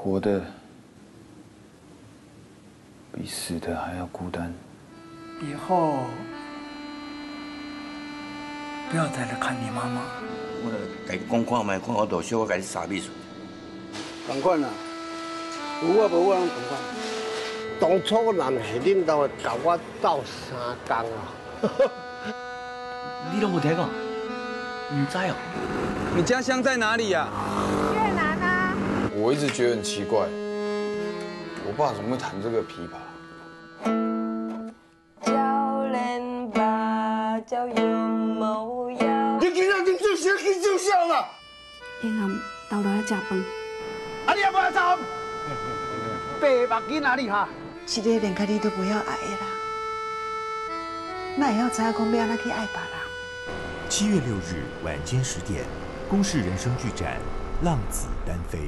活的比死的还要孤单。以后不要再来看你妈妈。我来甲你讲看卖，看我多少，我甲你杀秘书。同款啦，有啊无啊拢同款。当初男是恁兜的，甲我斗三工啊！你都无听过？唔知哦。你家乡在哪里呀？啊。我一直觉得很奇怪，我爸怎么会弹这个琵琶？教练。你今仔日做啥去做啥啦？英暗到来食饭。啊，你也不要走。白目囡仔你哈。一个连家己都不要爱的啦，那会晓知影讲要安怎去爱别人？七月六日晚间十点，公视人生剧展《浪子单飞》。